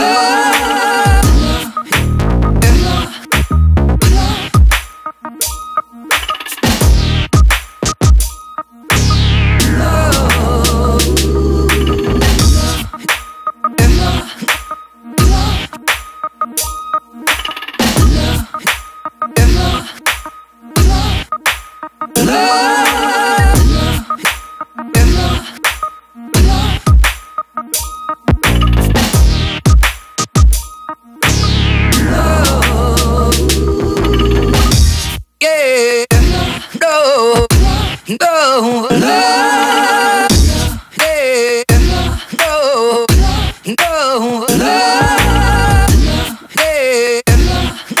love. no, no, yeah, no, yeah, no, yeah, no.